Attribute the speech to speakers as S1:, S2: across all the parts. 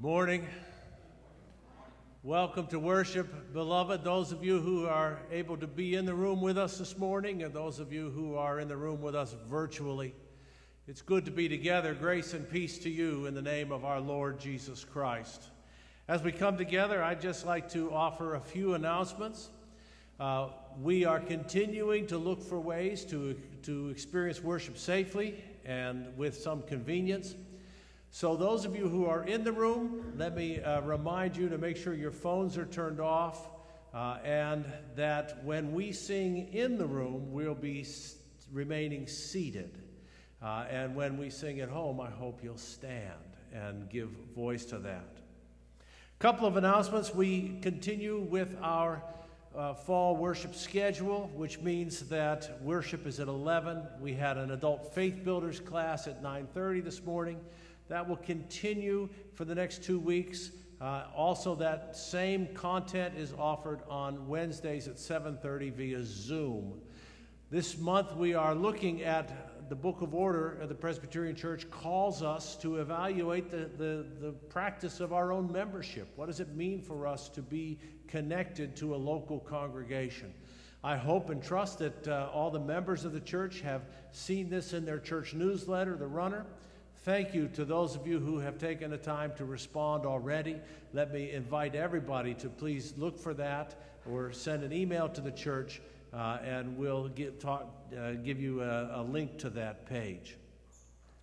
S1: Good morning. Welcome to worship, beloved. Those of you who are able to be in the room with us this morning, and those of you who are in the room with us virtually, it's good to be together. Grace and peace to you in the name of our Lord Jesus Christ. As we come together, I'd just like to offer a few announcements. Uh, we are continuing to look for ways to, to experience worship safely and with some convenience. So, those of you who are in the room, let me uh, remind you to make sure your phones are turned off uh, and that when we sing in the room, we'll be remaining seated. Uh, and when we sing at home, I hope you'll stand and give voice to that. A couple of announcements. We continue with our uh, fall worship schedule, which means that worship is at 11. We had an adult faith builders class at 9:30 this morning. That will continue for the next two weeks. Uh, also, that same content is offered on Wednesdays at 7:30 via Zoom. This month, we are looking at the Book of Order of the Presbyterian Church calls us to evaluate the, the, the practice of our own membership. What does it mean for us to be connected to a local congregation? I hope and trust that uh, all the members of the church have seen this in their church newsletter, The Runner. Thank you to those of you who have taken the time to respond already. Let me invite everybody to please look for that or send an email to the church, uh, and we'll get, talk, uh, give you a, a link to that page.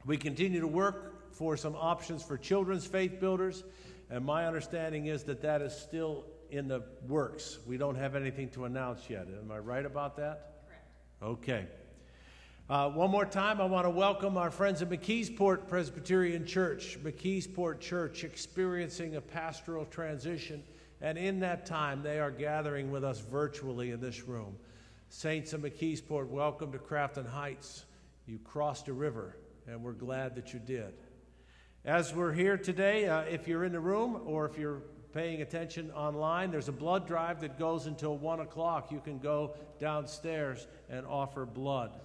S1: We continue to work for some options for children's faith builders, and my understanding is that that is still in the works. We don't have anything to announce yet. Am I right about that? Correct. Okay. Uh, one more time, I want to welcome our friends at McKeesport Presbyterian Church. McKeesport Church experiencing a pastoral transition, and in that time, they are gathering with us virtually in this room. Saints of McKeesport, welcome to Crafton Heights. You crossed a river, and we're glad that you did. As we're here today, uh, if you're in the room or if you're paying attention online, there's a blood drive that goes until 1 o'clock. You can go downstairs and offer blood.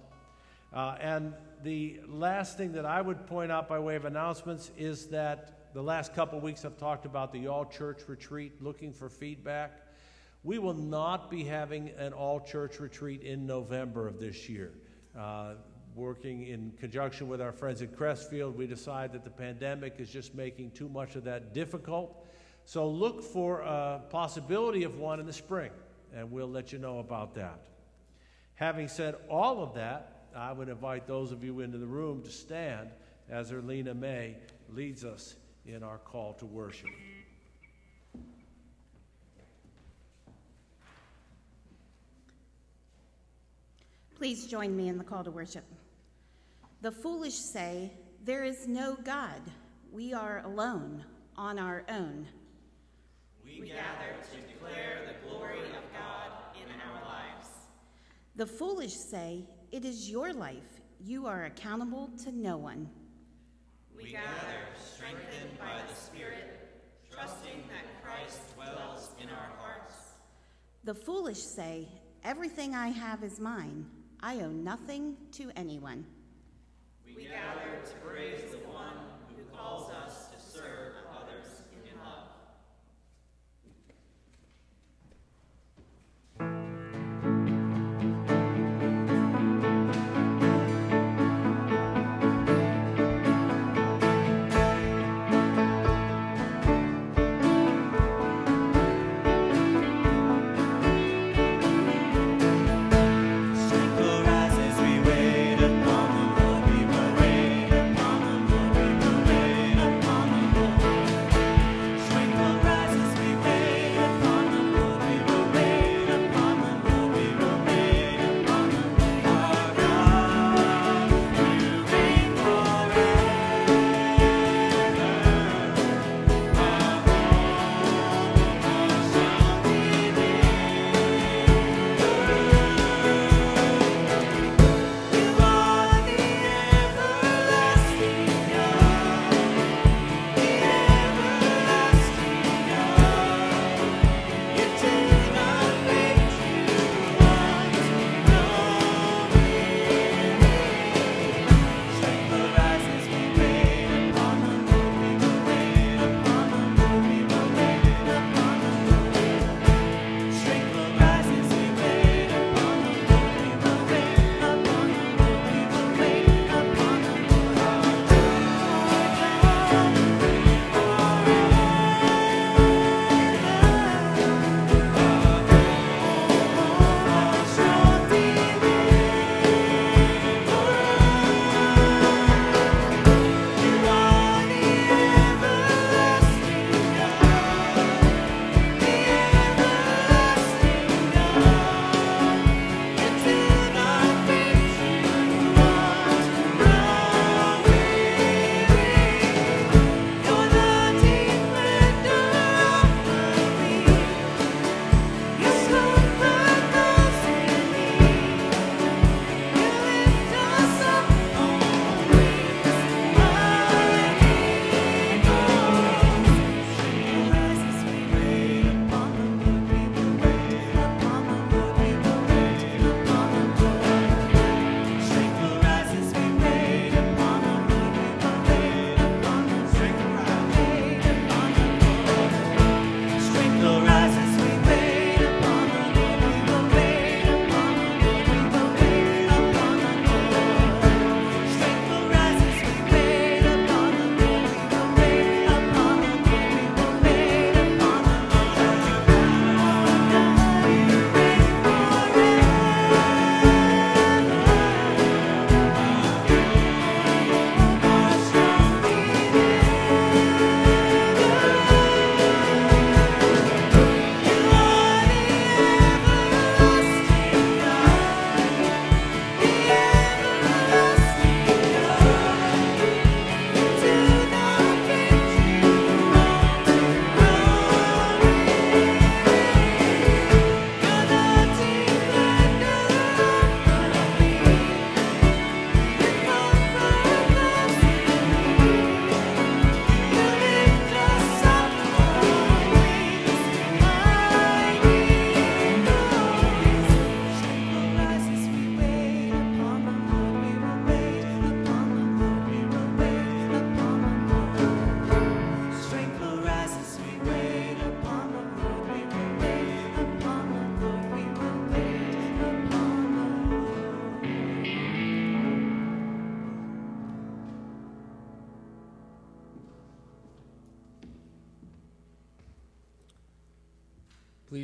S1: Uh, and the last thing that I would point out by way of announcements is that the last couple weeks I've talked about the all church retreat, looking for feedback. We will not be having an all church retreat in November of this year. Uh, working in conjunction with our friends at Crestfield, we decide that the pandemic is just making too much of that difficult. So look for a possibility of one in the spring, and we'll let you know about that. Having said all of that, I would invite those of you into the room to stand as Erlina May leads us in our call to worship.
S2: Please join me in the call to worship. The foolish say, There is no God. We are alone, on our own.
S3: We gather to declare the glory of God in our lives.
S2: The foolish say, It is your life. You are accountable to no one.
S3: We gather, strengthened by the Spirit, trusting that Christ dwells in our hearts.
S2: The foolish say, Everything I have is mine. I owe nothing to anyone.
S3: We gather to praise the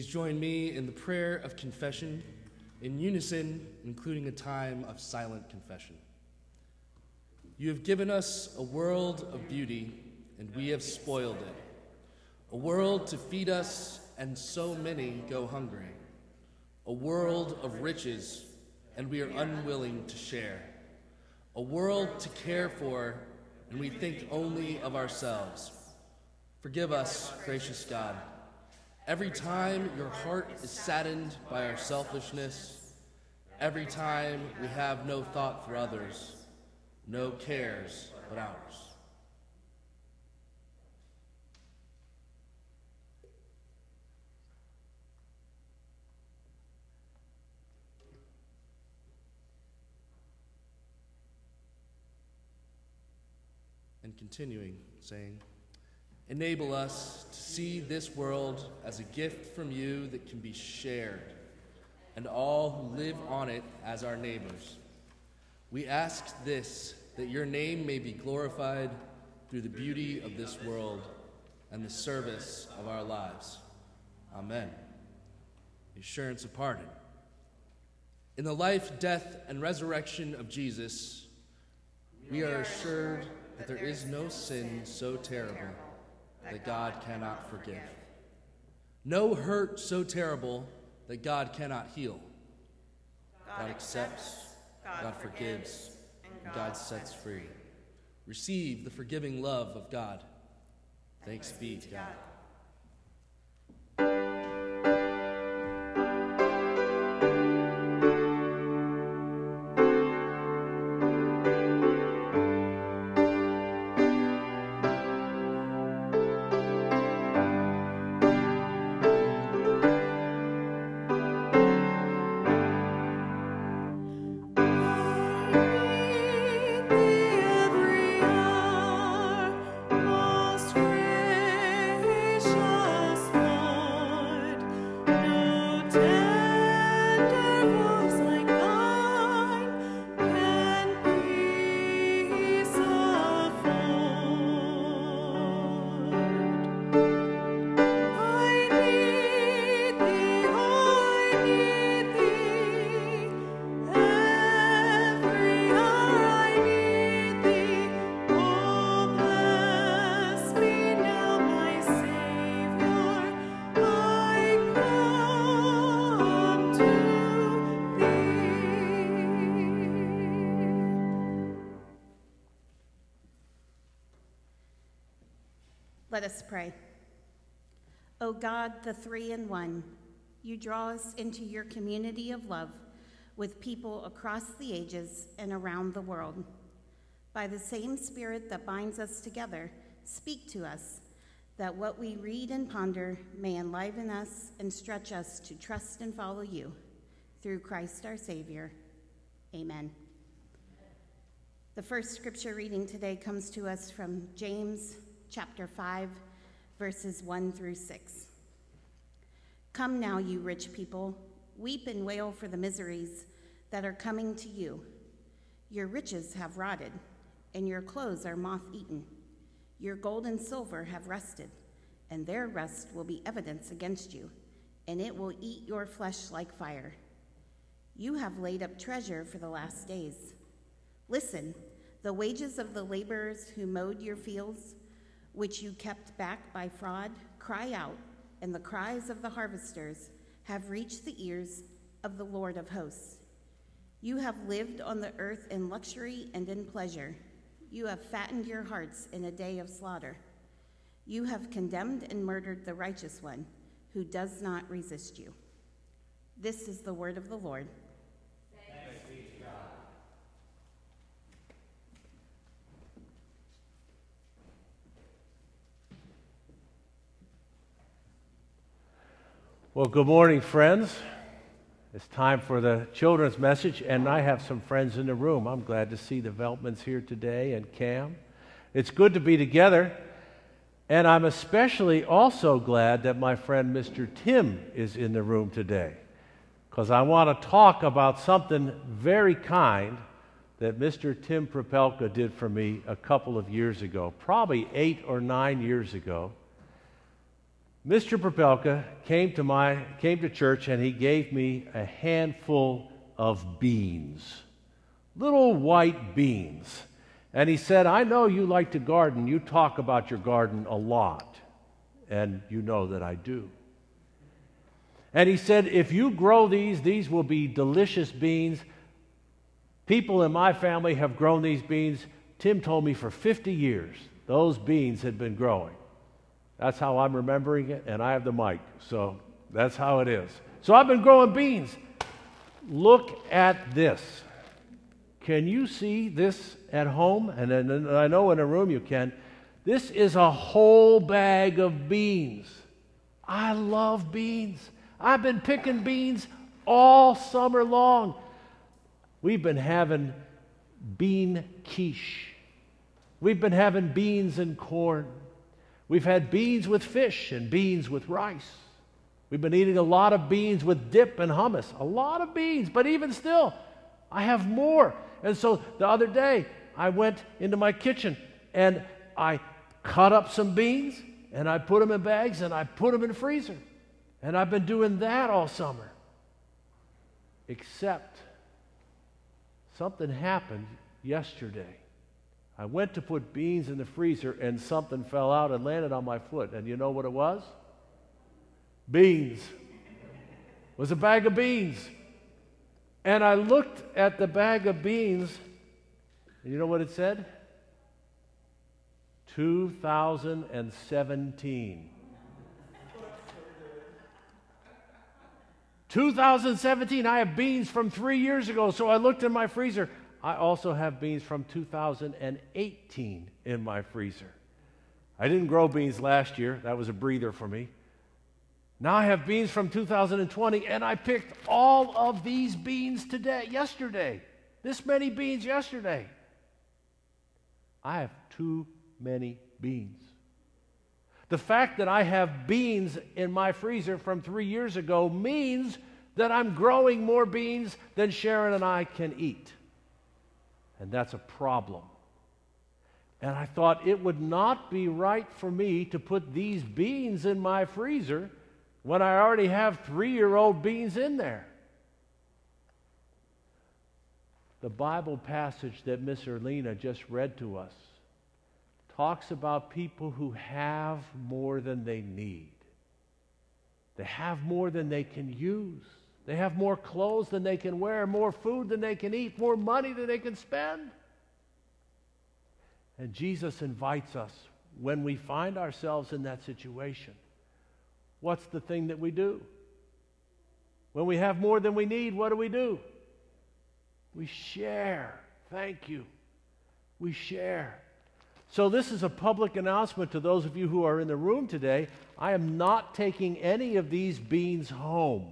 S4: join me in the prayer of confession in unison, including a time of silent confession. You have given us a world of beauty, and we have spoiled it. A world to feed us, and so many go hungry. A world of riches, and we are unwilling to share. A world to care for, and we think only of ourselves. Forgive us, gracious God. Every time your heart is saddened by our selfishness, every time we have no thought for others, no cares but ours. And continuing, saying, Enable us to see this world as a gift from you that can be shared, and all who live on it as our neighbors. We ask this that your name may be glorified through the beauty of this world and the service of our lives. Amen. Assurance of pardon. In the life, death, and resurrection of Jesus, we are assured that there is no sin so terrible that God cannot forgive. No hurt so terrible that God cannot heal. God accepts, God forgives, and God sets free. Receive the forgiving love of God. Thanks be to God.
S2: Let us pray. O God, the three in one, you draw us into your community of love with people across the ages and around the world. By the same Spirit that binds us together, speak to us, that what we read and ponder may enliven us and stretch us to trust and follow you. Through Christ our Savior. Amen. The first scripture reading today comes to us from James chapter 5, verses 1 through 6. Come now, you rich people, weep and wail for the miseries that are coming to you. Your riches have rotted, and your clothes are moth eaten. Your gold and silver have rusted, and their rust will be evidence against you, and it will eat your flesh like fire. You have laid up treasure for the last days. Listen, the wages of the laborers who mowed your fields which you kept back by fraud, cry out, and the cries of the harvesters have reached the ears of the Lord of hosts. You have lived on the earth in luxury and in pleasure. You have fattened your hearts in a day of slaughter. You have condemned and murdered the righteous one who does not resist you. This is the word of the Lord.
S1: Well, good morning, friends. It's time for the children's message, and I have some friends in the room. I'm glad to see the Veltmans here today and Cam. It's good to be together, and I'm especially also glad that my friend Mr. Tim is in the room today, because I want to talk about something very kind that Mr. Tim Propelka did for me a couple of years ago, probably eight or nine years ago. Mr. Propelka came to my came to church and he gave me a handful of beans. Little white beans. And he said, "I know you like to garden. You talk about your garden a lot." And you know that I do. And he said, "If you grow these, these will be delicious beans. People in my family have grown these beans. Tim told me for 50 years those beans had been growing. That's how I'm remembering it, and I have the mic, so that's how it is. So I've been growing beans. Look at this. Can you see this at home? And, I know in a room you can. This is a whole bag of beans. I love beans. I've been picking beans all summer long. We've been having bean quiche. We've been having beans and corn. We've had beans with fish and beans with rice. We've been eating a lot of beans with dip and hummus. A lot of beans, but even still, I have more. And so the other day, I went into my kitchen and I cut up some beans and I put them in bags and I put them in the freezer. And I've been doing that all summer. Except something happened yesterday. I went to put beans in the freezer and something fell out and landed on my foot. And you know what it was? Beans. It was a bag of beans. And I looked at the bag of beans, and you know what it said? 2017. 2017, I have beans from three years ago. So I looked in my freezer. I also have beans from 2018 in my freezer. I didn't grow beans last year, that was a breather for me. Now I have beans from 2020, and I picked all of these beans today, yesterday. This many beans yesterday. I have too many beans. The fact that I have beans in my freezer from three years ago means that I'm growing more beans than Sharon and I can eat. And that's a problem. And I thought it would not be right for me to put these beans in my freezer when I already have three year old beans in there. The Bible passage that Miss Erlina just read to us talks about people who have more than they need. They have more than they can use. They have more clothes than they can wear, more food than they can eat, more money than they can spend. And Jesus invites us when we find ourselves in that situation. What's the thing that we do? When we have more than we need, what do we do? We share. Thank you. We share. So, this is a public announcement to those of you who are in the room today. I am not taking any of these beans home.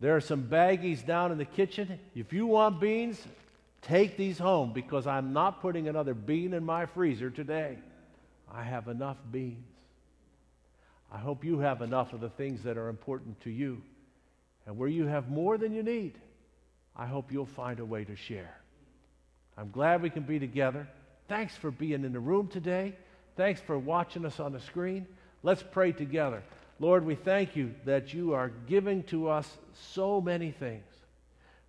S1: There are some baggies down in the kitchen. If you want beans, take these home because I'm not putting another bean in my freezer today. I have enough beans. I hope you have enough of the things that are important to you. And where you have more than you need, I hope you'll find a way to share. I'm glad we can be together. Thanks for being in the room today. Thanks for watching us on the screen. Let's pray together. Lord, we thank you that you are giving to us so many things.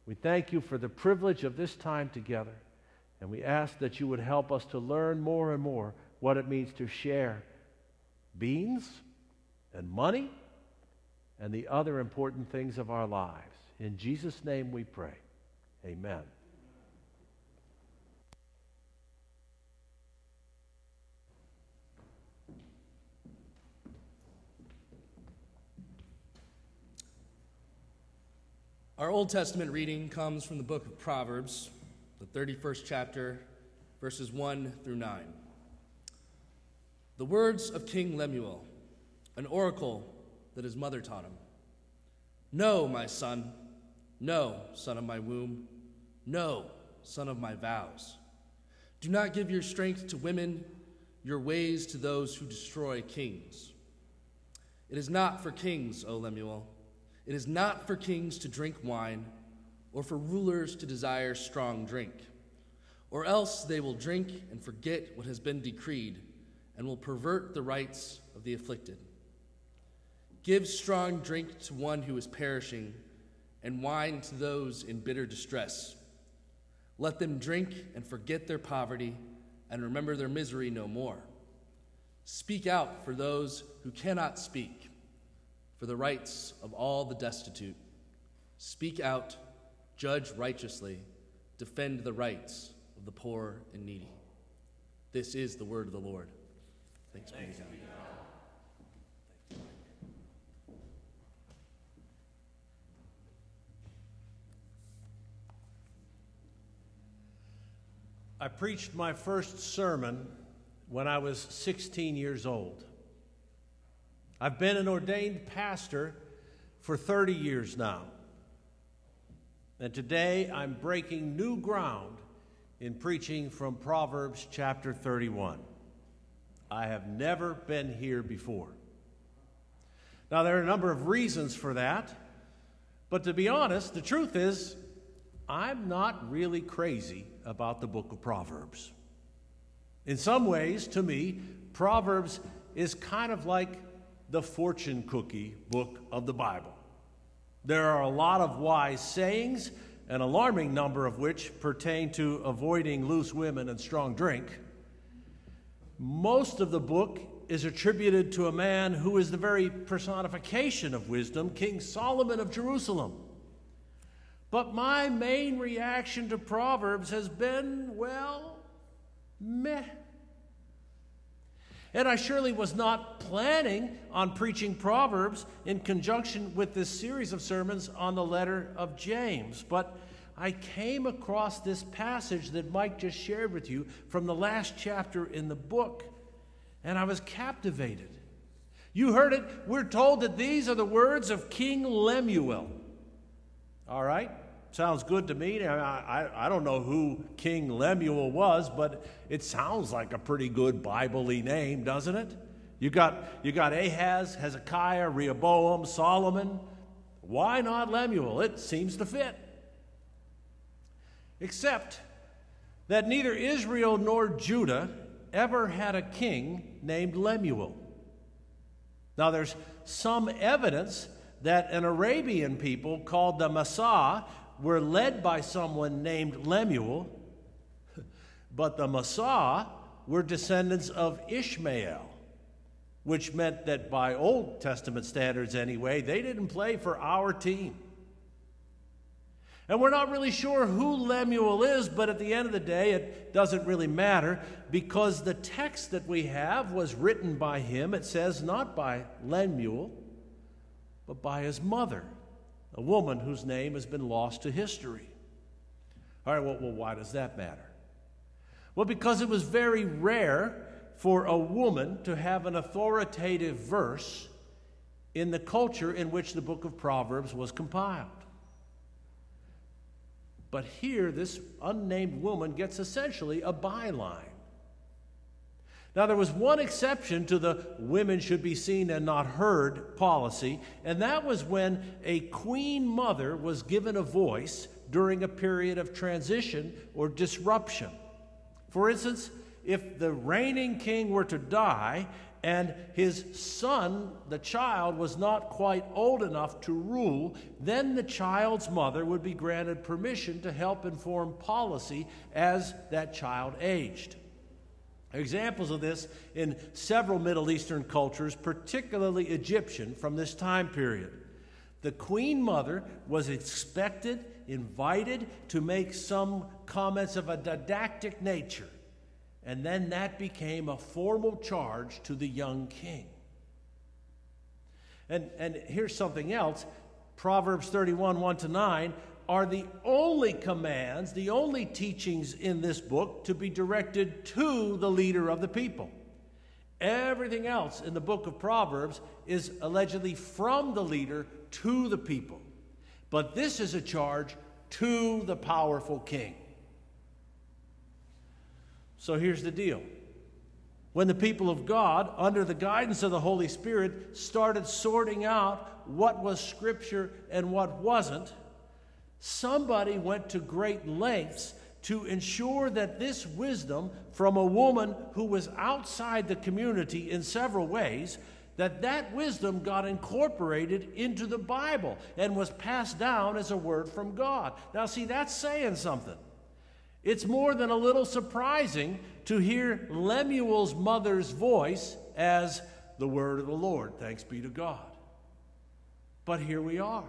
S1: We thank you for the privilege of this time together. And we ask that you would help us to learn more and more what it means to share beans and money and the other important things of our lives. In Jesus' name we pray. Amen.
S4: Our Old Testament reading comes from the book of Proverbs, the 31st chapter, verses 1 through 9. The words of King Lemuel, an oracle that his mother taught him. No, my son, no, son of my womb, no, son of my vows. Do not give your strength to women, your ways to those who destroy kings. It is not for kings, O Lemuel it is not for kings to drink wine, or for rulers to desire strong drink, or else they will drink and forget what has been decreed, and will pervert the rights of the afflicted. Give strong drink to one who is perishing, and wine to those in bitter distress. Let them drink and forget their poverty, and remember their misery no more. Speak out for those who cannot speak, for the rights of all the destitute. Speak out, judge righteously, defend the rights of the poor and needy. This is the word of the Lord. Thanks, Thanks be to God.
S1: I preached my first sermon when I was 16 years old. I've been an ordained pastor for 30 years now. And today I'm breaking new ground in preaching from Proverbs chapter 31. I have never been here before. Now, there are a number of reasons for that, but to be honest, the truth is, I'm not really crazy about the book of Proverbs. In some ways, to me, Proverbs is kind of like the fortune cookie book of the Bible. There are a lot of wise sayings, an alarming number of which pertain to avoiding loose women and strong drink. Most of the book is attributed to a man who is the very personification of wisdom, King Solomon of Jerusalem. But my main reaction to Proverbs has been, well, meh. And I surely was not planning on preaching Proverbs in conjunction with this series of sermons on the letter of James. But I came across this passage that Mike just shared with you from the last chapter in the book, and I was captivated. You heard it. We're told that these are the words of King Lemuel. All right? Sounds good to me. I, I, I don't know who King Lemuel was, but it sounds like a pretty good Bible name, doesn't it? You got, you got Ahaz, Hezekiah, Rehoboam, Solomon. Why not Lemuel? It seems to fit. Except that neither Israel nor Judah ever had a king named Lemuel. Now, there's some evidence that an Arabian people called the Massa were led by someone named Lemuel, but the Massa were descendants of Ishmael, which meant that by Old Testament standards anyway, they didn't play for our team. And we're not really sure who Lemuel is, but at the end of the day, it doesn't really matter because the text that we have was written by him. It says not by Lemuel, but by his mother, a woman whose name has been lost to history. All right, well, well why does that matter? Well, because it was very rare for a woman to have an authoritative verse in the culture in which the book of Proverbs was compiled. But here, this unnamed woman gets essentially a byline. Now, there was one exception to the women should be seen and not heard policy, and that was when a queen mother was given a voice during a period of transition or disruption. For instance, if the reigning king were to die and his son, the child, was not quite old enough to rule, then the child's mother would be granted permission to help inform policy as that child aged. Examples of this in several Middle Eastern cultures, particularly Egyptian, from this time period. The queen mother was expected, invited to make some comments of a didactic nature and then that became a formal charge to the young king. And, and here's something else Proverbs 31 1 to 9 are the only commands, the only teachings in this book to be directed to the leader of the people. Everything else in the book of Proverbs is allegedly from the leader to the people. But this is a charge to the powerful king. So here's the deal. When the people of God, under the guidance of the Holy Spirit, started sorting out what was Scripture and what wasn't, somebody went to great lengths to ensure that this wisdom from a woman who was outside the community in several ways that that wisdom got incorporated into the Bible and was passed down as a word from God. Now, see, that's saying something. It's more than a little surprising to hear Lemuel's mother's voice as the word of the Lord. Thanks be to God. But here we are,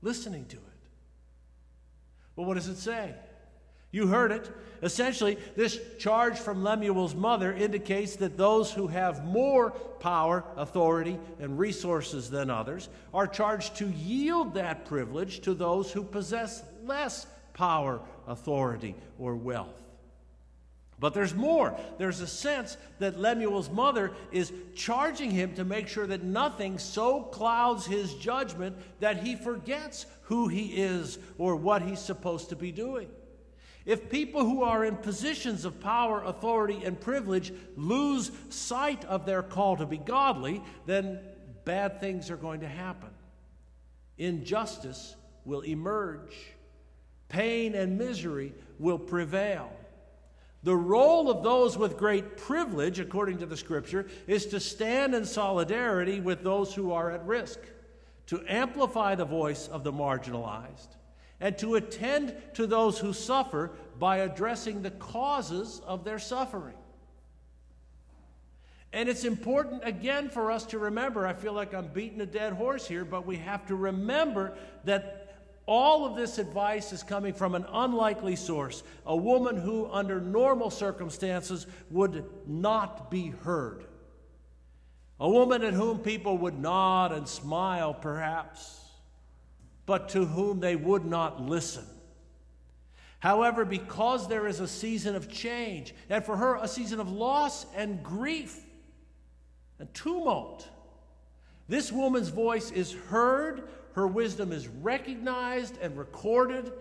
S1: listening to it. Well, what does it say? You heard it. Essentially, this charge from Lemuel's mother indicates that those who have more power, authority, and resources than others are charged to yield that privilege to those who possess less power, authority, or wealth. But there's more. There's a sense that Lemuel's mother is charging him to make sure that nothing so clouds his judgment that he forgets who he is or what he's supposed to be doing. If people who are in positions of power, authority, and privilege lose sight of their call to be godly, then bad things are going to happen. Injustice will emerge, pain and misery will prevail. The role of those with great privilege, according to the scripture, is to stand in solidarity with those who are at risk, to amplify the voice of the marginalized and to attend to those who suffer by addressing the causes of their suffering. And it's important again for us to remember. I feel like I'm beating a dead horse here, but we have to remember that all of this advice is coming from an unlikely source a woman who, under normal circumstances, would not be heard. A woman at whom people would nod and smile, perhaps but to whom they would not listen. However, because there is a season of change, and for her, a season of loss and grief and tumult, this woman's voice is heard, her wisdom is recognized and recorded,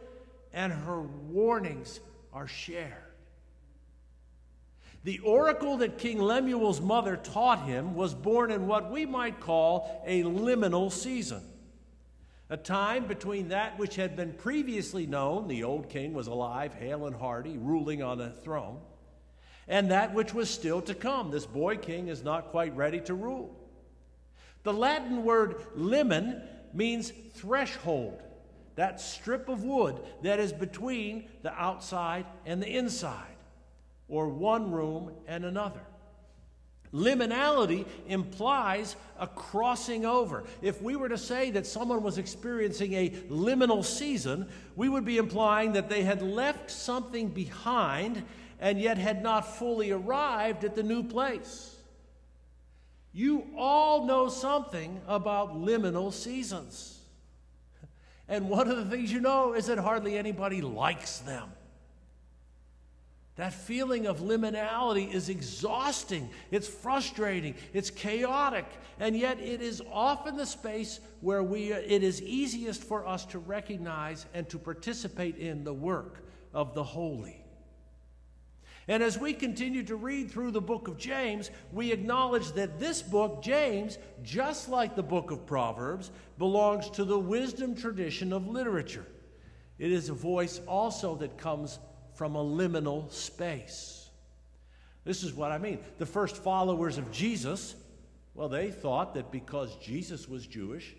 S1: and her warnings are shared. The oracle that King Lemuel's mother taught him was born in what we might call a liminal season a time between that which had been previously known, the old king was alive, hale and hearty, ruling on a throne, and that which was still to come. This boy king is not quite ready to rule. The Latin word limen means threshold, that strip of wood that is between the outside and the inside, or one room and another. Liminality implies a crossing over. If we were to say that someone was experiencing a liminal season, we would be implying that they had left something behind and yet had not fully arrived at the new place. You all know something about liminal seasons. And one of the things you know is that hardly anybody likes them. That feeling of liminality is exhausting, it's frustrating, it's chaotic, and yet it is often the space where we, it is easiest for us to recognize and to participate in the work of the holy. And as we continue to read through the book of James, we acknowledge that this book, James, just like the book of Proverbs, belongs to the wisdom tradition of literature. It is a voice also that comes from a liminal space. This is what I mean. The first followers of Jesus, well, they thought that because Jesus was Jewish,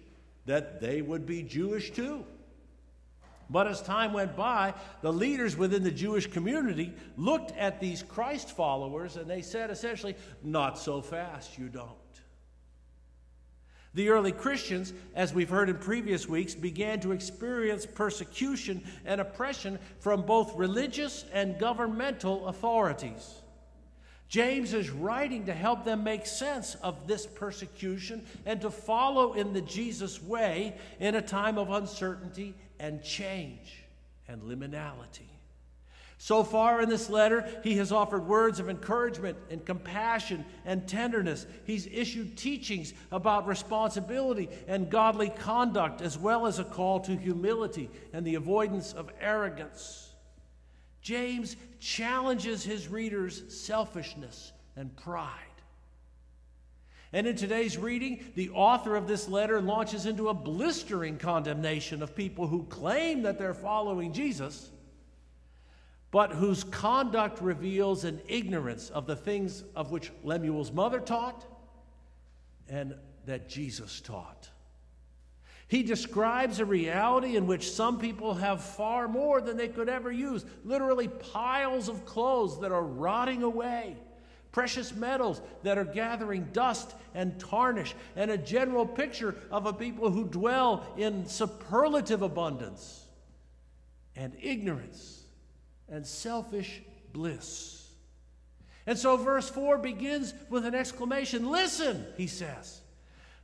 S1: that they would be Jewish too. But as time went by, the leaders within the Jewish community looked at these Christ followers and they said essentially, Not so fast, you don't. The early Christians, as we've heard in previous weeks, began to experience persecution and oppression from both religious and governmental authorities. James is writing to help them make sense of this persecution and to follow in the Jesus way in a time of uncertainty and change and liminality. So far in this letter, he has offered words of encouragement and compassion and tenderness. He's issued teachings about responsibility and godly conduct, as well as a call to humility and the avoidance of arrogance. James challenges his readers' selfishness and pride. And in today's reading, the author of this letter launches into a blistering condemnation of people who claim that they're following Jesus but whose conduct reveals an ignorance of the things of which Lemuel's mother taught, and that Jesus taught. He describes a reality in which some people have far more than they could ever use literally, piles of clothes that are rotting away, precious metals that are gathering dust and tarnish, and a general picture of a people who dwell in superlative abundance and ignorance and selfish bliss. And so, verse 4 begins with an exclamation Listen, he says.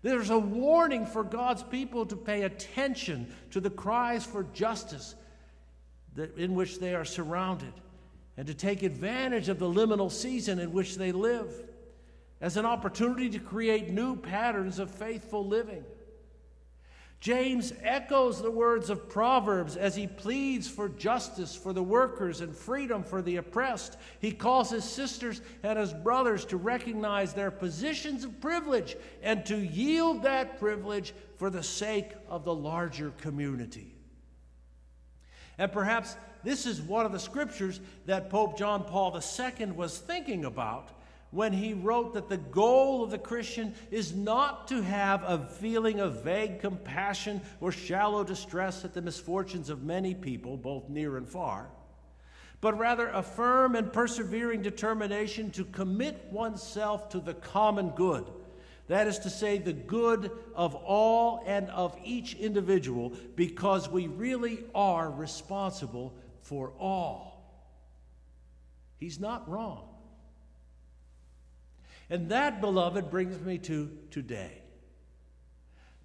S1: There's a warning for God's people to pay attention to the cries for justice that, in which they are surrounded and to take advantage of the liminal season in which they live as an opportunity to create new patterns of faithful living. James echoes the words of Proverbs as he pleads for justice for the workers and freedom for the oppressed. He calls his sisters and his brothers to recognize their positions of privilege and to yield that privilege for the sake of the larger community. And perhaps this is one of the scriptures that Pope John Paul II was thinking about when he wrote that the goal of the Christian is not to have a feeling of vague compassion or shallow distress at the misfortunes of many people, both near and far, but rather a firm and persevering determination to commit oneself to the common good. That is to say, the good of all and of each individual, because we really are responsible for all. He's not wrong. And that, beloved, brings me to today.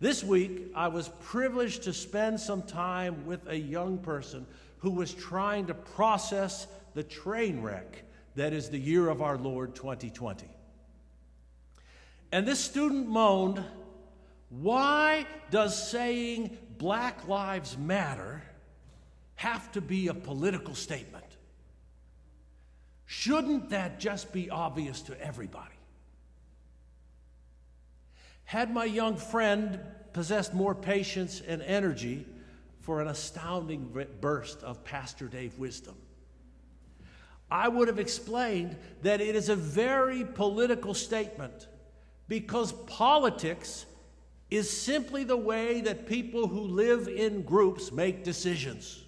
S1: This week, I was privileged to spend some time with a young person who was trying to process the train wreck that is the year of our Lord 2020. And this student moaned, Why does saying Black Lives Matter have to be a political statement? Shouldn't that just be obvious to everybody? Had my young friend possessed more patience and energy for an astounding burst of Pastor Dave wisdom, I would have explained that it is a very political statement because politics is simply the way that people who live in groups make decisions.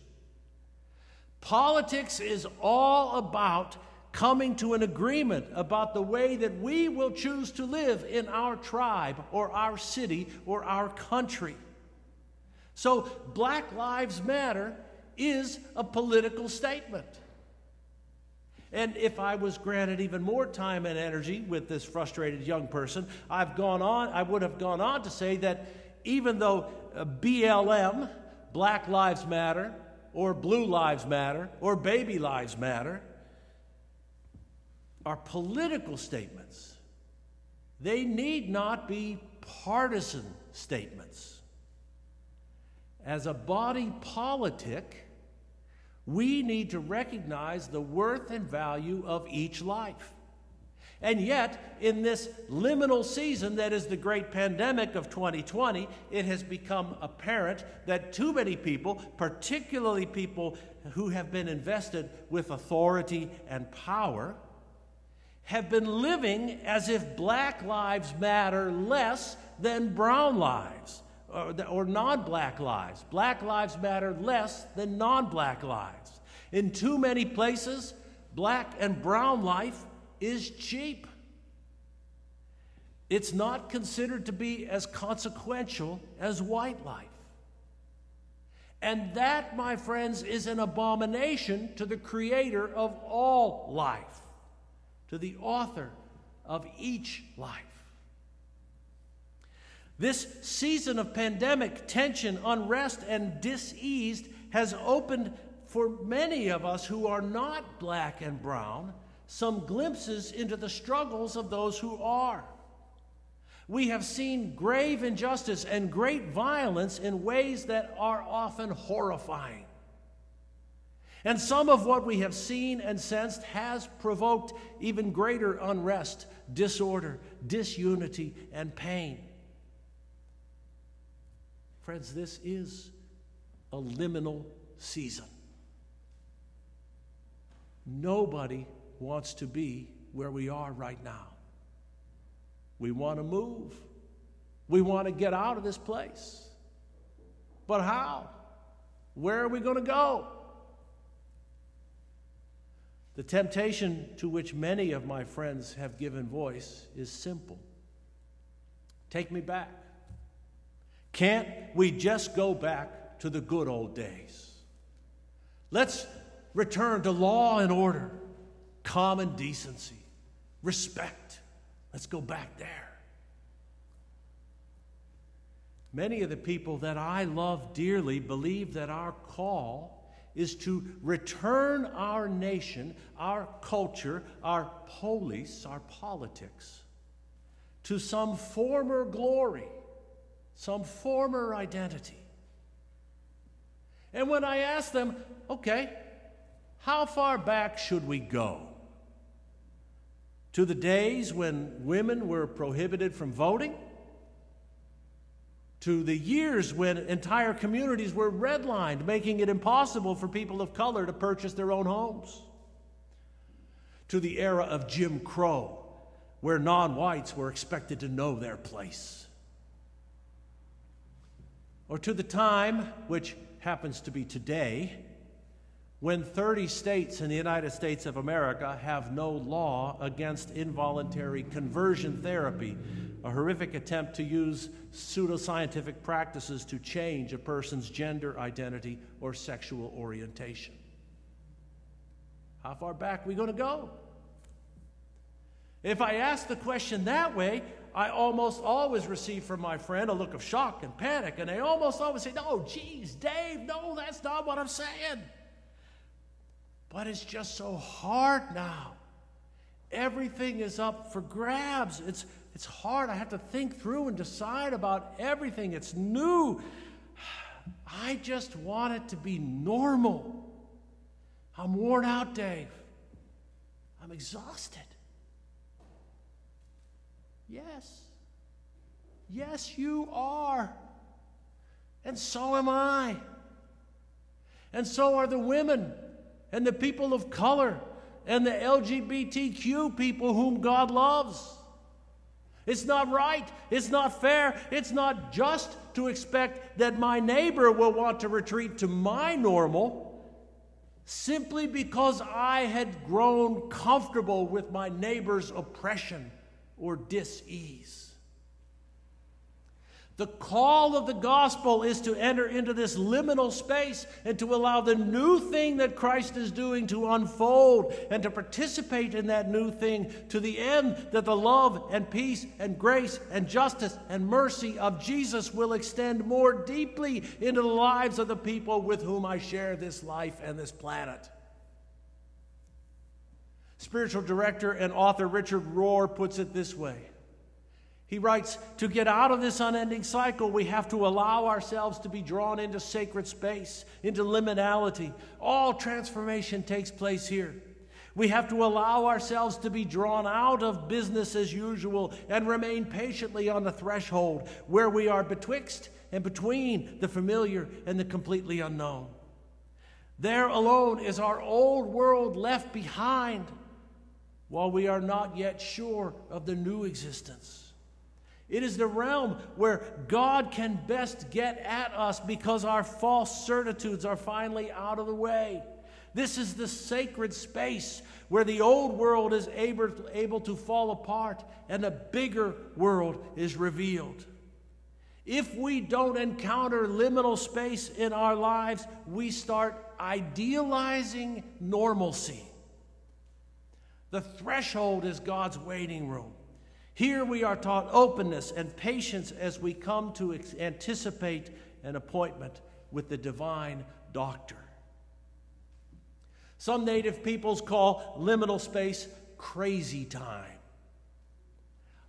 S1: Politics is all about coming to an agreement about the way that we will choose to live in our tribe or our city or our country. So, Black Lives Matter is a political statement. And if I was granted even more time and energy with this frustrated young person, I've gone on, I would have gone on to say that even though uh, BLM, Black Lives Matter, or Blue Lives Matter, or Baby Lives Matter, are political statements. They need not be partisan statements. As a body politic, we need to recognize the worth and value of each life. And yet, in this liminal season that is the great pandemic of 2020, it has become apparent that too many people, particularly people who have been invested with authority and power, have been living as if black lives matter less than brown lives or, or non black lives. Black lives matter less than non black lives. In too many places, black and brown life is cheap. It's not considered to be as consequential as white life. And that, my friends, is an abomination to the creator of all life to the author of each life. This season of pandemic, tension, unrest, and disease has opened for many of us who are not black and brown some glimpses into the struggles of those who are. We have seen grave injustice and great violence in ways that are often horrifying. And some of what we have seen and sensed has provoked even greater unrest, disorder, disunity, and pain. Friends, this is a liminal season. Nobody wants to be where we are right now. We want to move, We want to get out of this place. But how? Where are we going to go? The temptation to which many of my friends have given voice is simple take me back. Can't we just go back to the good old days? Let's return to law and order, common decency, respect. Let's go back there. Many of the people that I love dearly believe that our call is to return our nation, our culture, our police, our politics to some former glory, some former identity. And when I ask them, okay, how far back should we go? To the days when women were prohibited from voting? to the years when entire communities were redlined, making it impossible for people of color to purchase their own homes, to the era of Jim Crow, where non whites were expected to know their place, or to the time, which happens to be today, when 30 states in the United States of America have no law against involuntary conversion therapy a horrific attempt to use pseudoscientific practices to change a person's gender identity or sexual orientation. How far back are we going to go? If I ask the question that way, I almost always receive from my friend a look of shock and panic, and they almost always say, No, geez, Dave, no, that's not what I'm saying. But it's just so hard now. Everything is up for grabs. It's it's hard. I have to think through and decide about everything. It's new. I just want it to be normal. I'm worn out, Dave. I'm exhausted. Yes. Yes, you are. And so am I. And so are the women and the people of color and the LGBTQ people whom God loves. It's not right. It's not fair. It's not just to expect that my neighbor will want to retreat to my normal simply because I had grown comfortable with my neighbor's oppression or dis ease. The call of the gospel is to enter into this liminal space and to allow the new thing that Christ is doing to unfold and to participate in that new thing to the end that the love and peace and grace and justice and mercy of Jesus will extend more deeply into the lives of the people with whom I share this life and this planet. Spiritual director and author Richard Rohr puts it this way. He writes, To get out of this unending cycle, we have to allow ourselves to be drawn into sacred space, into liminality. All transformation takes place here. We have to allow ourselves to be drawn out of business as usual and remain patiently on the threshold where we are betwixt and between the familiar and the completely unknown. There alone is our old world left behind while we are not yet sure of the new existence. It is the realm where God can best get at us because our false certitudes are finally out of the way. This is the sacred space where the old world is able, able to fall apart and a bigger world is revealed. If we don't encounter liminal space in our lives, we start idealizing normalcy. The threshold is God's waiting room. Here we are taught openness and patience as we come to anticipate an appointment with the divine doctor. Some native peoples call liminal space crazy time.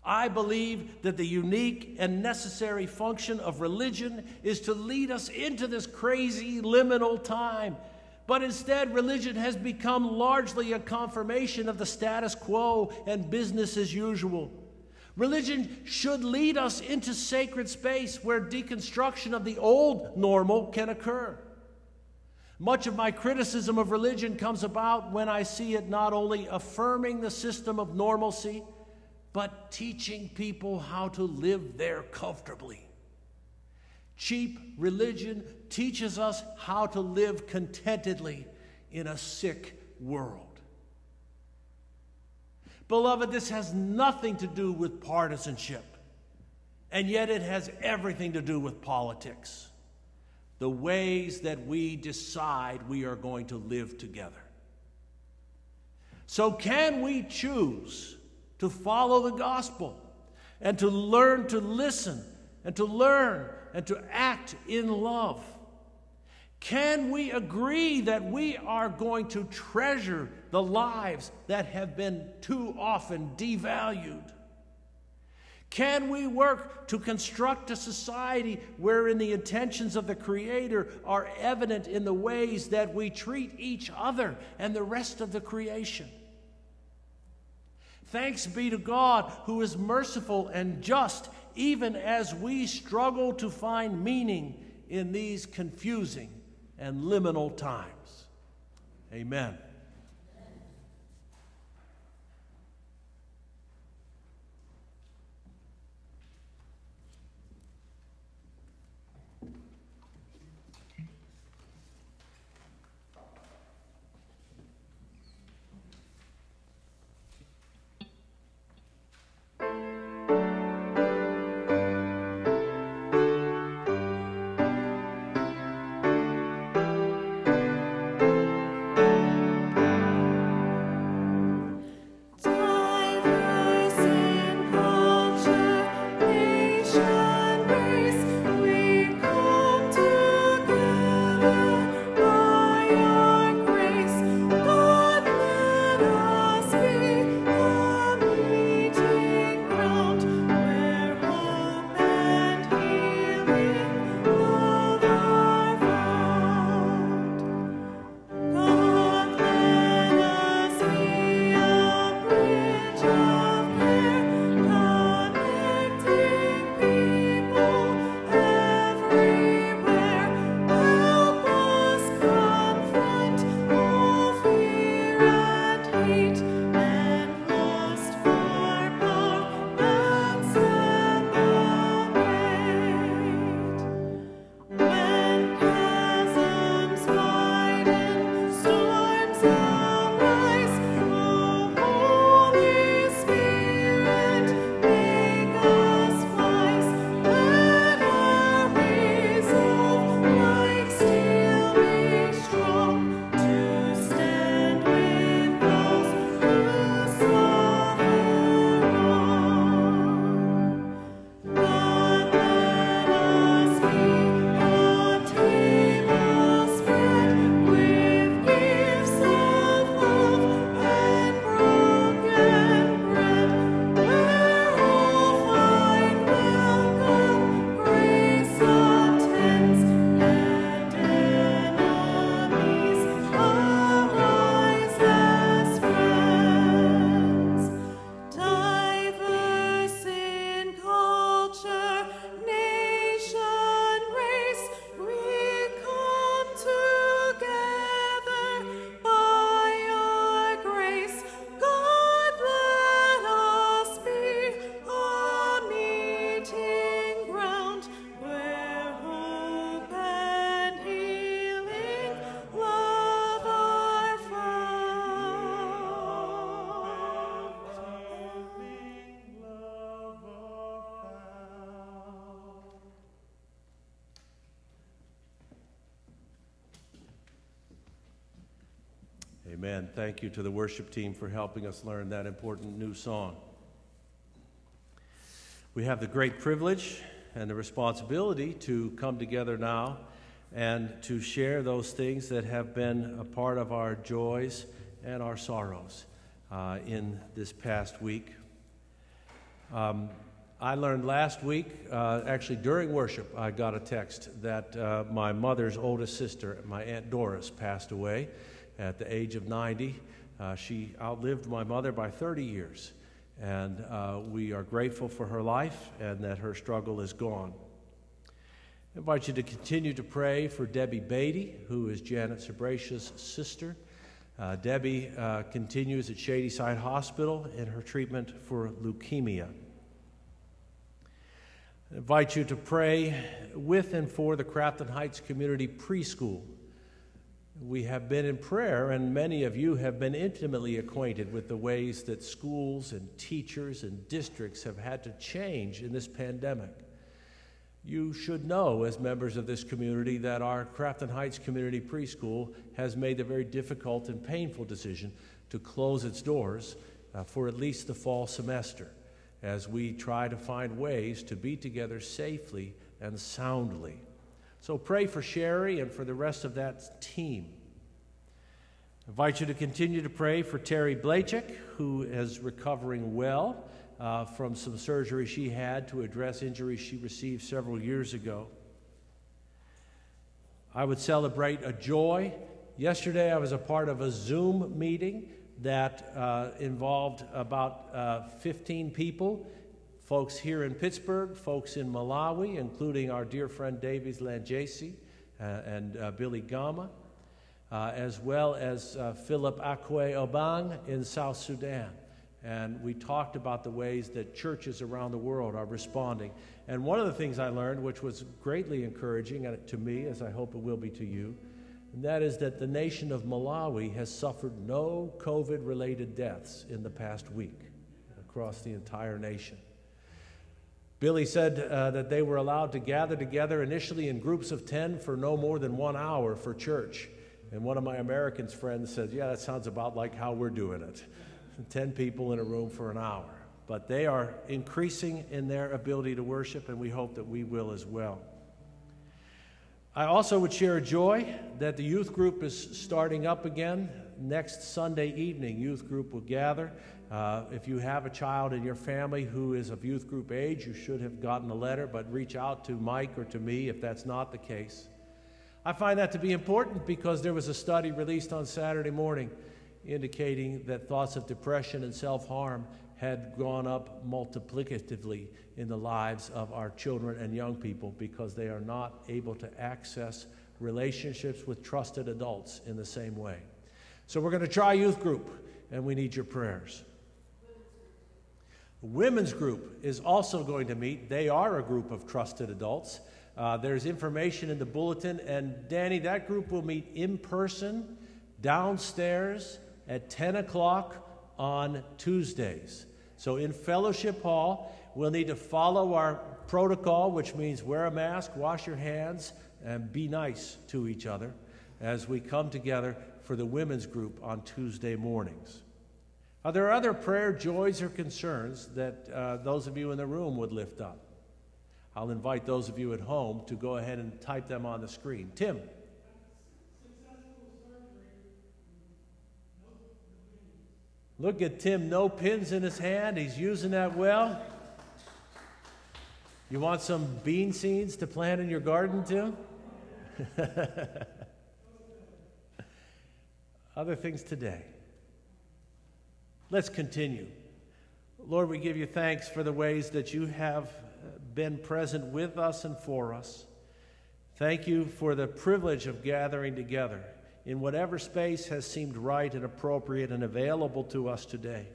S1: I believe that the unique and necessary function of religion is to lead us into this crazy liminal time. But instead, religion has become largely a confirmation of the status quo and business as usual. Religion should lead us into sacred space where deconstruction of the old normal can occur. Much of my criticism of religion comes about when I see it not only affirming the system of normalcy,
S5: but teaching people how to live there comfortably. Cheap religion teaches us how to live contentedly in a sick world. Beloved, this has nothing to do with partisanship, and yet it has everything to do with politics. The ways that we decide we are going to live together. So, can we choose to follow the gospel and to learn to listen and to learn and to act in love? Can we agree that we are going to treasure the lives that have been too often devalued? Can we work to construct a society wherein the intentions of the Creator are evident in the ways that we treat each other and the rest of the creation? Thanks be to God who is merciful and just, even as we struggle to find meaning in these confusing and liminal times. Amen. Amen. Thank you to the worship team for helping us learn that important new song. We have the great privilege and the responsibility to come together now and to share those things that have been a part of our joys and our sorrows uh, in this past week. Um, I learned last week, uh, actually during worship, I got a text that uh, my mother's oldest sister, my Aunt Doris, passed away at the age of 90. Uh, she outlived my mother by 30 years, and uh, we are grateful for her life and that her struggle is gone. I invite you to continue to pray for Debbie Beatty, who is Janet Sabratia's sister,
S1: Uh, Debbie uh, continues at Shadyside Hospital in her treatment for leukemia. I invite you to pray with and for the Crafton Heights Community Preschool. We have been in prayer, and many of you have been intimately acquainted with the ways that schools and teachers and districts have had to change in this pandemic. You should know, as members of this community, that our Crafton Heights Community Preschool has made the very difficult and painful decision to close its doors uh, for at least the fall semester as we try to find ways to be together safely and soundly. So pray for Sherry and for the rest of that team. I invite you to continue to pray for Terry Blachik, who is recovering well uh, from some surgery she had to address injuries she received several years ago. I would celebrate a joy. Yesterday, I was a part of a Zoom meeting that uh, involved about uh, 15 people, folks here in Pittsburgh, folks in Malawi, including our dear friend Davies Lanjesi uh, and uh, Billy Gama, uh, as well as uh, Philip Akwe Obang in South Sudan. And we talked about the ways that churches around the world are responding. And one of the things I learned, which was greatly encouraging to me, as I hope it will be to you, and that is that the nation of Malawi has suffered no COVID related deaths in the past week across the entire nation. Billy said uh, that they were allowed to gather together initially in groups of 10 for no more than one hour for church. And one of my American friends said, Yeah, that sounds about like how we're doing it 10 people in a room for an hour. But they are increasing in their ability to worship, and we hope that we will as well. I also would share a joy that the youth group is starting up again. Next Sunday evening, youth group will gather. Uh, if you have a child in your family who is of youth group age, you should have gotten a letter, but reach out to Mike or to me if that's not the case. I find that to be important because there was a study released on Saturday morning indicating that thoughts of depression and self harm had gone up multiplicatively in the lives of our children and young people because they are not able to access relationships with trusted adults in the same way. So we're going to try youth group, and we need your prayers. Women's group is also going to meet. They are a group of trusted adults. Uh, there's information in the bulletin, and Danny, that group will meet in person downstairs at 10 o'clock on Tuesdays. So in Fellowship Hall, we'll need to follow our protocol, which means wear a mask, wash your hands, and be nice to each other as we come together for the women's group on Tuesday mornings. Are there other prayer joys or concerns that uh, those of you in the room would lift up? I'll invite those of you at home to go ahead and type them on the screen. Tim. Look at Tim, no pins in his hand. He's using that well. You want some bean seeds to plant in your garden, Tim? Other things today. Let's continue. Lord, we give you thanks for the ways that you have been present with us and for us. Thank you for the privilege of gathering together in whatever space has seemed right and appropriate and available to us today,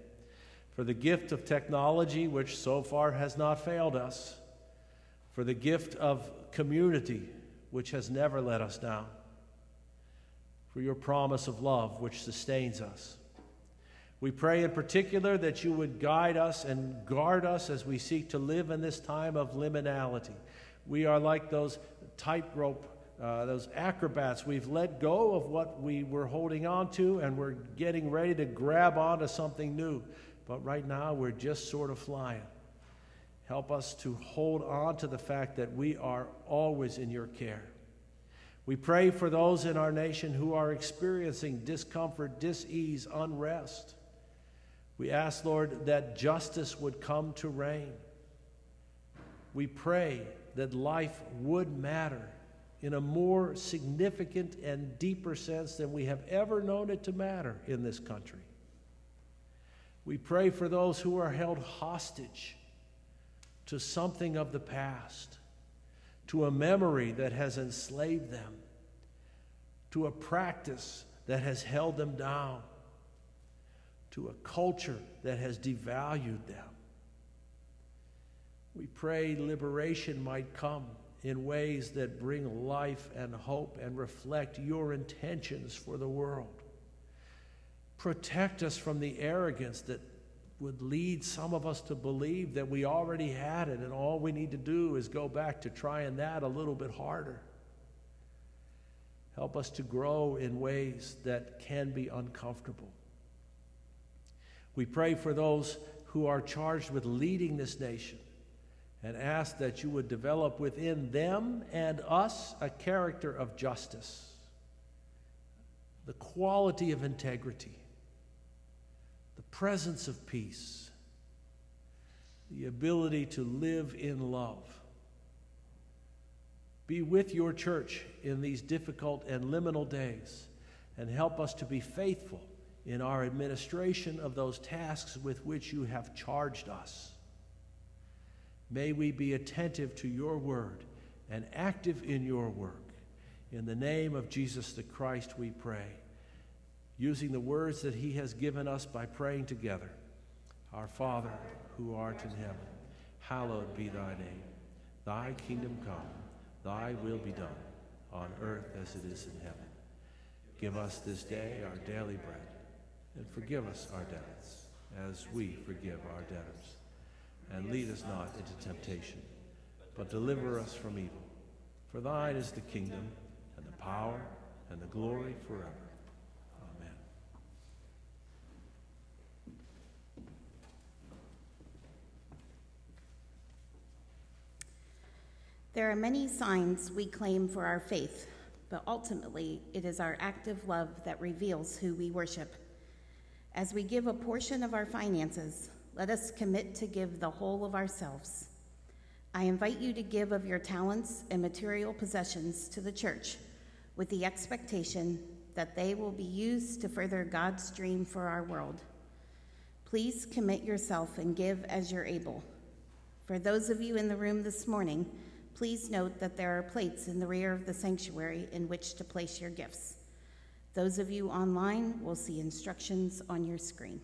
S1: for the gift of technology, which so far has not failed us, for the gift of community, which has never let us down, for your promise of love, which sustains us. We pray in particular that you would guide us and guard us as we seek to live in this time of liminality. We are like those tightrope uh, those acrobats. We've let go of what we were holding on to and we're getting ready to grab onto something new. But right now, we're just sort of flying. Help us to hold on to the fact that we are always in your care. We pray for those in our nation who are experiencing discomfort, disease, unrest. We ask, Lord, that justice would come to reign. We pray that life would matter in a more significant and deeper sense than we have ever known it to matter in this country. We pray for those who are held hostage to something of the past, to a memory that has enslaved them, to a practice that has held them down, to a culture that has devalued them. We pray liberation might come in ways that bring life and hope and reflect your intentions for the world. Protect us from the arrogance that would lead some of us to believe that we already had it and all we need to do is go back to trying that a little bit harder. Help us to grow in ways that can be uncomfortable. We pray for those who are charged with leading this nation and ask that you would develop within them and us a character of justice, the quality of integrity, the presence of peace, the ability to live in love. Be with your church in these difficult and liminal days and help us to be faithful in our administration of those tasks with which you have charged us. May we be attentive to your word and active in your work. In the name of Jesus the Christ, we pray, using the words that he has given us by praying together. Our Father, who art in heaven, hallowed be thy name. Thy kingdom come, thy will be done, on earth as it is in heaven. Give us this day our daily bread, and forgive us our debts, as we forgive our debtors and lead us not into temptation, but deliver us from evil. For thine is the kingdom, and the power, and the glory forever. Amen.
S2: There are many signs we claim for our faith, but ultimately it is our active love that reveals who we worship. As we give a portion of our finances, let us commit to give the whole of ourselves. I invite you to give of your talents and material possessions to the church with the expectation that they will be used to further God's dream for our world. Please commit yourself and give as you're able. For those of you in the room this morning, please note that there are plates in the rear of the sanctuary in which to place your gifts. Those of you online will see instructions on your screen.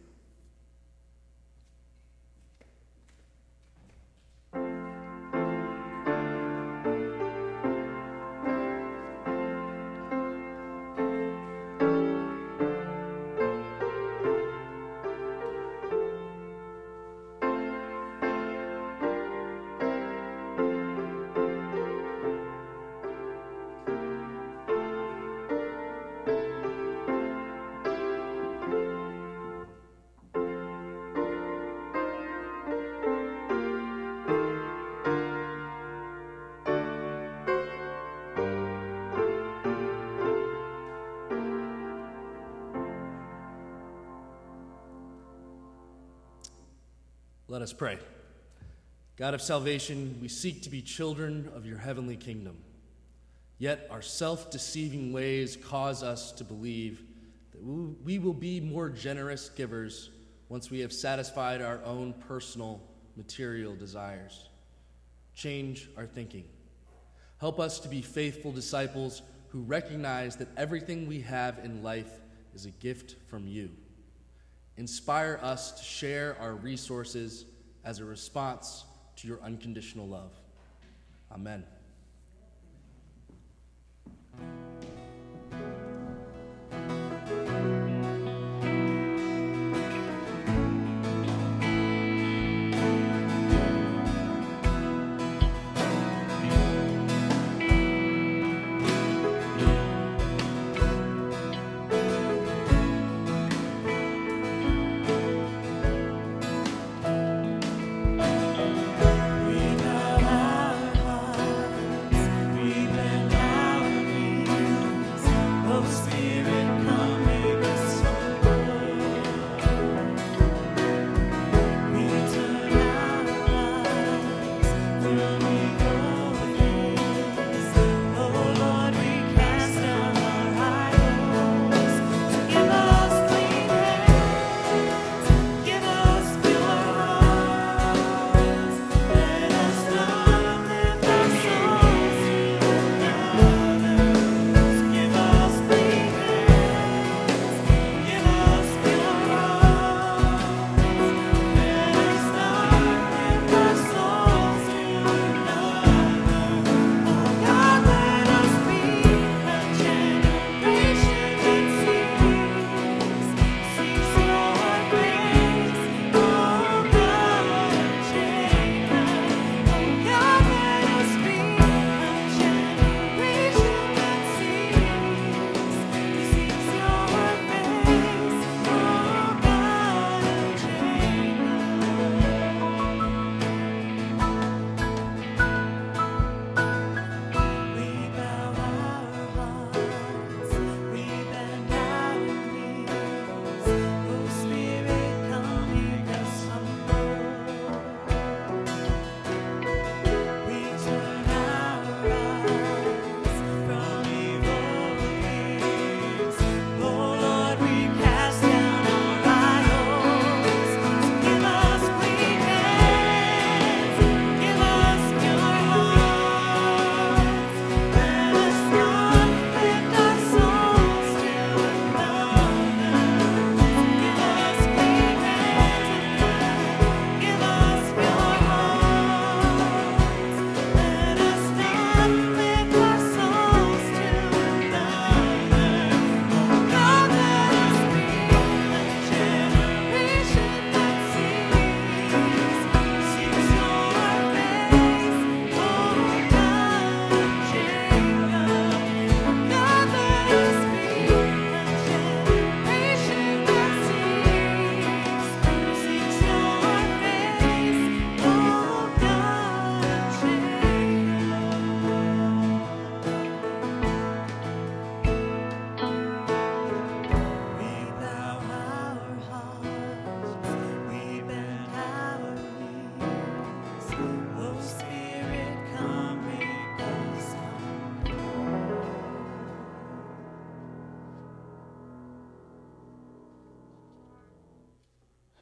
S4: Let us pray. God of salvation, we seek to be children of your heavenly kingdom. Yet our self deceiving ways cause us to believe that we will be more generous givers once we have satisfied our own personal material desires. Change our thinking. Help us to be faithful disciples who recognize that everything we have in life is a gift from you. Inspire us to share our resources as a response to your unconditional love. Amen.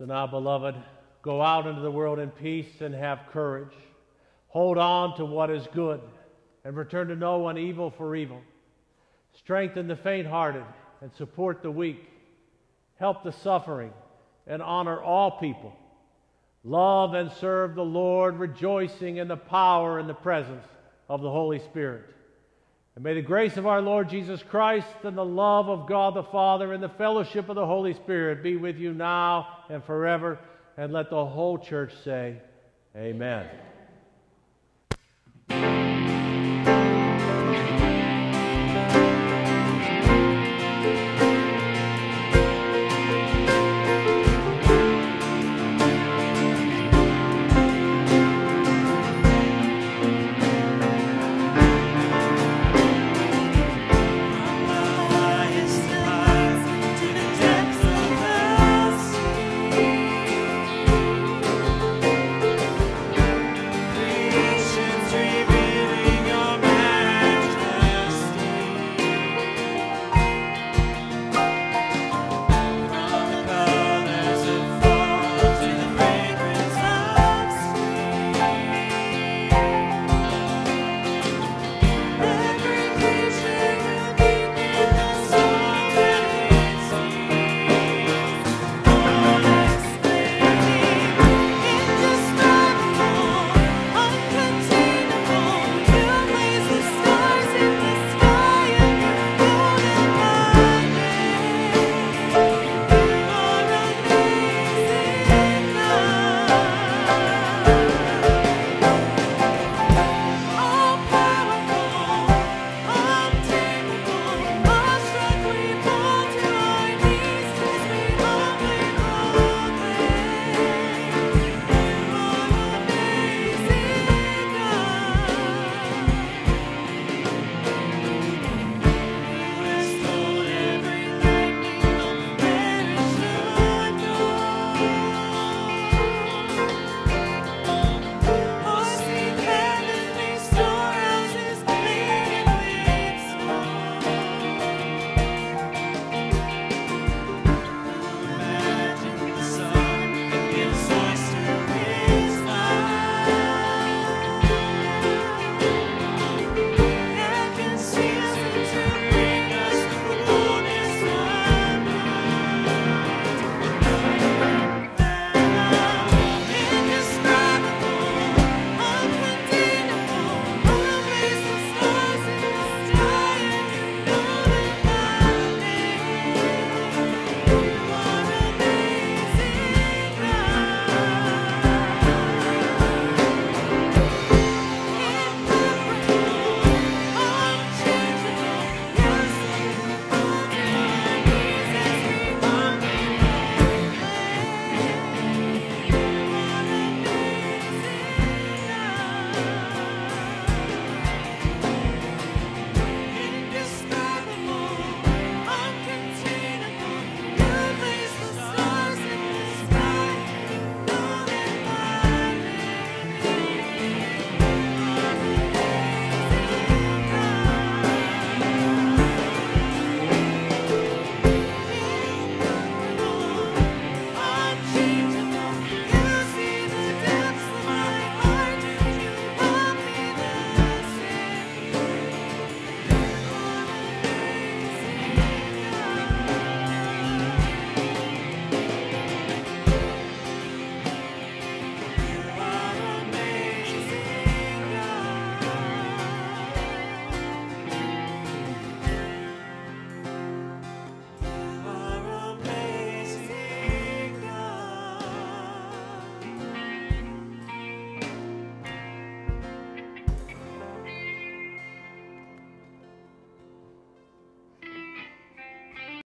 S1: So now, beloved, go out into the world in peace and have courage. Hold on to what is good and return to no one evil for evil. Strengthen the faint hearted and support the weak. Help the suffering and honor all people. Love and serve the Lord, rejoicing in the power and the presence of the Holy Spirit. And may the grace of our Lord Jesus Christ and the love of God the Father and the fellowship of the Holy Spirit be with you now and forever. And let the whole church say, Amen. Amen.